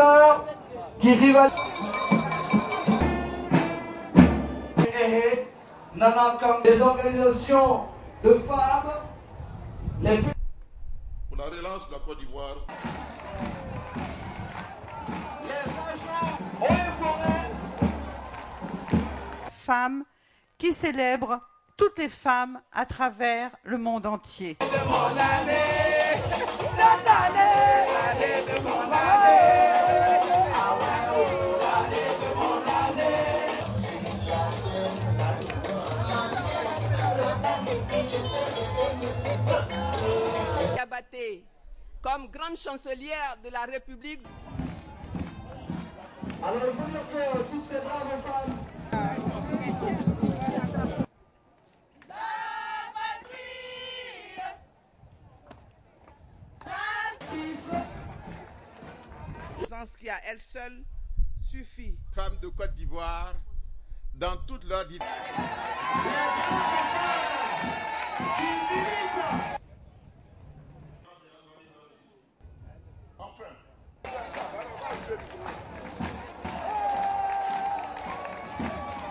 individualité. Et Nana comme des organisations de femmes, les pour la relance de la Côte d'Ivoire. les agents Femmes qui célèbrent toutes les femmes à travers le monde entier. Comme grande chancelière de la République, Alors que toutes ces braves femmes présence qui à elle seule suffit. Femmes de Côte d'Ivoire, dans toute leur diversité. Good.